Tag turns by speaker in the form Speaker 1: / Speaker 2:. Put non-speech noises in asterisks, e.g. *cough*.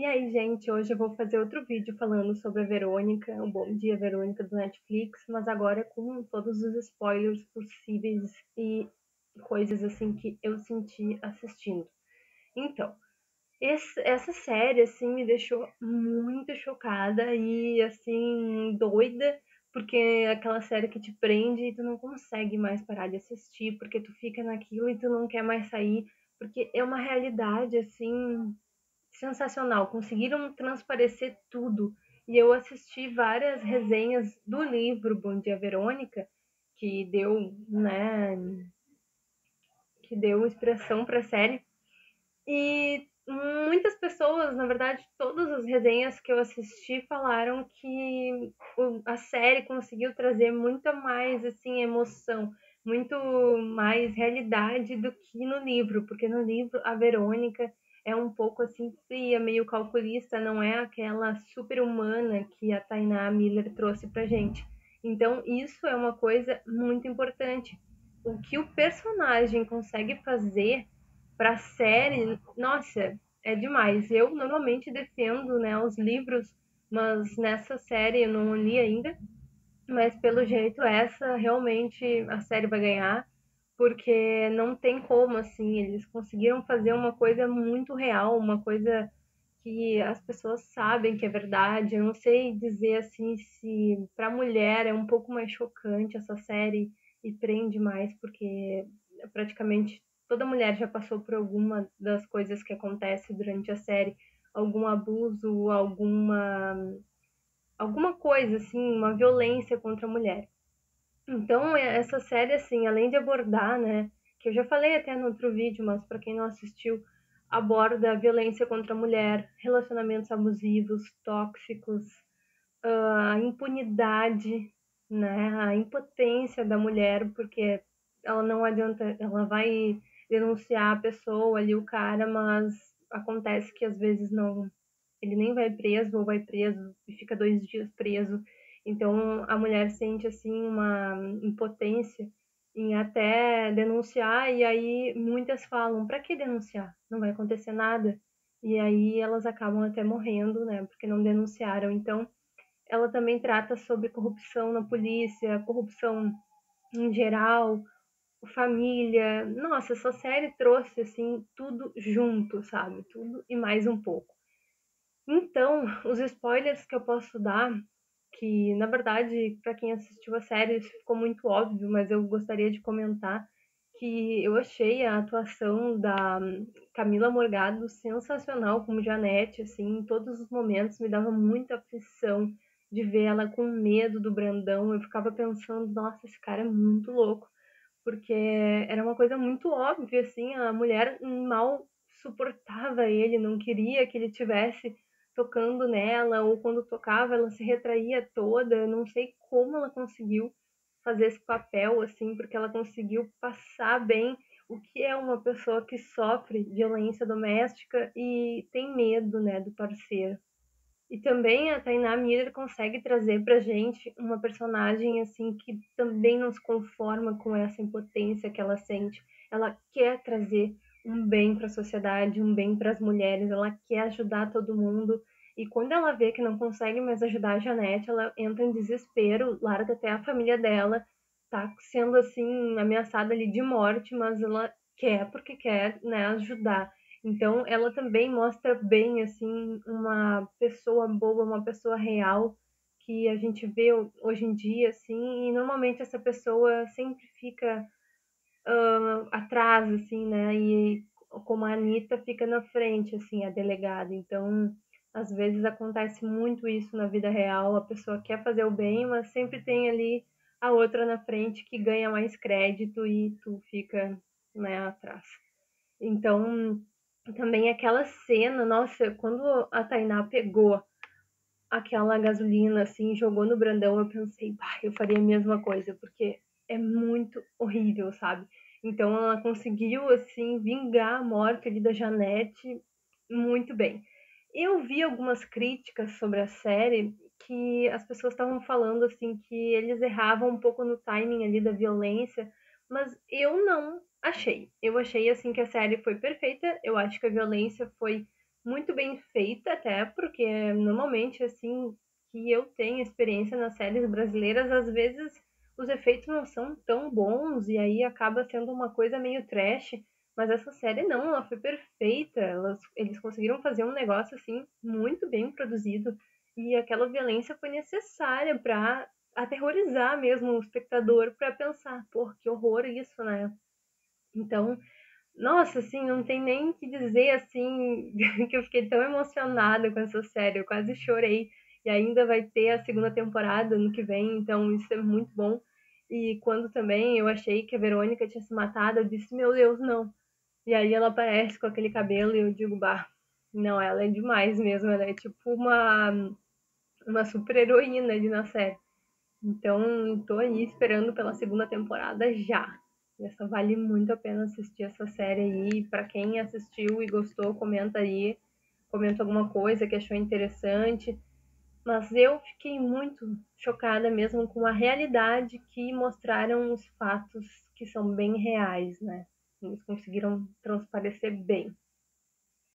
Speaker 1: E aí, gente, hoje eu vou fazer outro vídeo falando sobre a Verônica, o Bom Dia Verônica do Netflix, mas agora com todos os spoilers possíveis e coisas assim que eu senti assistindo. Então, esse, essa série assim me deixou muito chocada e assim doida, porque é aquela série que te prende e tu não consegue mais parar de assistir, porque tu fica naquilo e tu não quer mais sair, porque é uma realidade assim sensacional, conseguiram transparecer tudo. E eu assisti várias resenhas do livro Bom Dia Verônica, que deu, né, que deu inspiração para a série. E muitas pessoas, na verdade, todas as resenhas que eu assisti falaram que a série conseguiu trazer muita mais assim emoção, muito mais realidade do que no livro, porque no livro a Verônica é um pouco assim fria, meio calculista, não é aquela super-humana que a Tainá Miller trouxe pra gente. Então, isso é uma coisa muito importante. O que o personagem consegue fazer para a série, nossa, é demais. Eu normalmente defendo, né, os livros, mas nessa série eu não li ainda. Mas pelo jeito essa realmente a série vai ganhar porque não tem como, assim, eles conseguiram fazer uma coisa muito real, uma coisa que as pessoas sabem que é verdade. Eu não sei dizer assim se para mulher é um pouco mais chocante essa série e prende mais, porque praticamente toda mulher já passou por alguma das coisas que acontece durante a série, algum abuso, alguma alguma coisa assim, uma violência contra a mulher. Então, é, essa série, assim, além de abordar, né, que eu já falei até no outro vídeo, mas para quem não assistiu, aborda violência contra a mulher, relacionamentos abusivos, tóxicos, a impunidade, né, a impotência da mulher, porque ela não adianta, ela vai denunciar a pessoa ali, o cara, mas acontece que às vezes não, ele nem vai preso ou vai preso e fica dois dias preso então a mulher sente assim uma impotência em até denunciar e aí muitas falam para que denunciar? Não vai acontecer nada. E aí elas acabam até morrendo, né, porque não denunciaram. Então ela também trata sobre corrupção na polícia, corrupção em geral, família. Nossa, essa série trouxe assim tudo junto, sabe? Tudo e mais um pouco. Então, os spoilers que eu posso dar que na verdade, para quem assistiu a série, isso ficou muito óbvio, mas eu gostaria de comentar que eu achei a atuação da Camila Morgado sensacional como Janete, assim, em todos os momentos me dava muita aflição de ver ela com medo do Brandão. Eu ficava pensando, nossa, esse cara é muito louco, porque era uma coisa muito óbvia, assim, a mulher mal suportava ele, não queria que ele tivesse tocando nela, ou quando tocava ela se retraía toda. Eu não sei como ela conseguiu fazer esse papel, assim, porque ela conseguiu passar bem o que é uma pessoa que sofre violência doméstica e tem medo, né, do parceiro. E também a Tainá Miller consegue trazer pra gente uma personagem assim que também nos conforma com essa impotência que ela sente. Ela quer trazer um bem para a sociedade, um bem para as mulheres, ela quer ajudar todo mundo e quando ela vê que não consegue mais ajudar a Janete, ela entra em desespero, larga até a família dela, tá sendo assim ameaçada ali de morte, mas ela quer porque quer, né, ajudar. Então ela também mostra bem assim uma pessoa boa, uma pessoa real que a gente vê hoje em dia assim, e normalmente essa pessoa sempre fica uh, atrás assim, né? E como a Anitta fica na frente assim, a delegada. Então, às vezes acontece muito isso na vida real, a pessoa quer fazer o bem, mas sempre tem ali a outra na frente que ganha mais crédito e tu fica né, atrás. Então, também aquela cena, nossa, quando a Tainá pegou aquela gasolina assim, jogou no Brandão, eu pensei, bah, eu faria a mesma coisa, porque é muito horrível, sabe? Então ela conseguiu assim vingar a morte ali da Janete muito bem. Eu vi algumas críticas sobre a série que as pessoas estavam falando assim que eles erravam um pouco no timing ali da violência, mas eu não achei. Eu achei assim que a série foi perfeita. Eu acho que a violência foi muito bem feita até, porque normalmente assim que eu tenho experiência nas séries brasileiras, às vezes os efeitos não são tão bons e aí acaba sendo uma coisa meio trash. Mas essa série não, ela foi perfeita. Elas, eles conseguiram fazer um negócio assim muito bem produzido e aquela violência foi necessária para aterrorizar mesmo o espectador para pensar, pô, que horror isso, né? Então, nossa, assim, não tem nem que dizer assim *laughs* que eu fiquei tão emocionada com essa série, eu quase chorei. E ainda vai ter a segunda temporada no que vem, então isso é muito bom. E quando também eu achei que a Verônica tinha se matado, eu disse, meu Deus, não. E aí ela aparece com aquele cabelo e eu digo, bah, não, ela é demais mesmo, ela é tipo uma, uma super heroína ali na série. Então, tô aí esperando pela segunda temporada já. Essa vale muito a pena assistir essa série aí. Para quem assistiu e gostou, comenta aí, comenta alguma coisa que achou interessante. Mas eu fiquei muito chocada mesmo com a realidade que mostraram os fatos que são bem reais, né? Eles conseguiram transparecer bem.